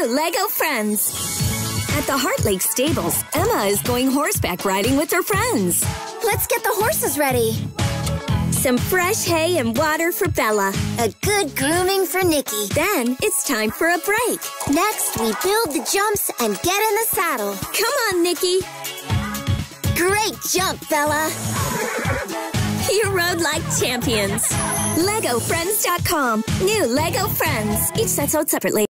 New Lego Friends. At the Heartlake Stables, Emma is going horseback riding with her friends. Let's get the horses ready. Some fresh hay and water for Bella. A good grooming for Nikki. Then it's time for a break. Next, we build the jumps and get in the saddle. Come on, Nikki. Great jump, Bella. You rode like champions. LegoFriends.com. New Lego Friends. Each set sold separately.